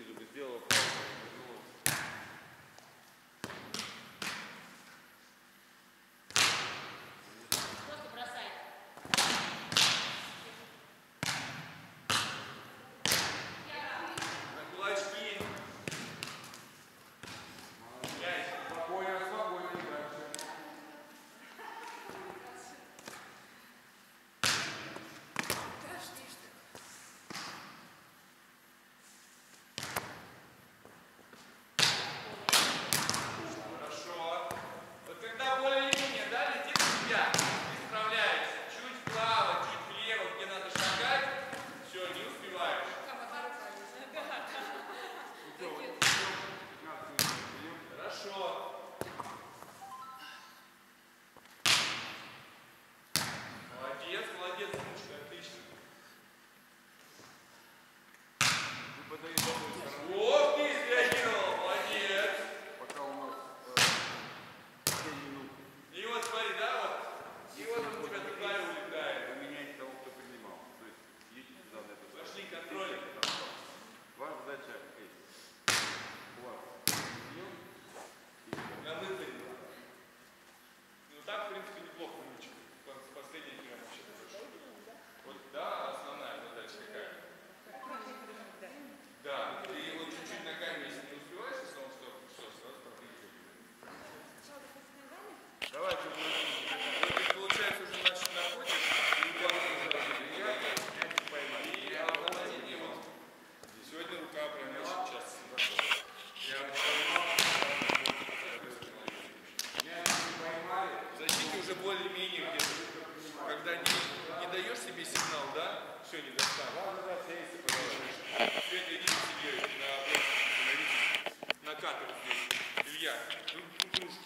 снизу бы сделала Ответ Ильи Васильевича на вопрос, на каторгу Илья, друг дружки.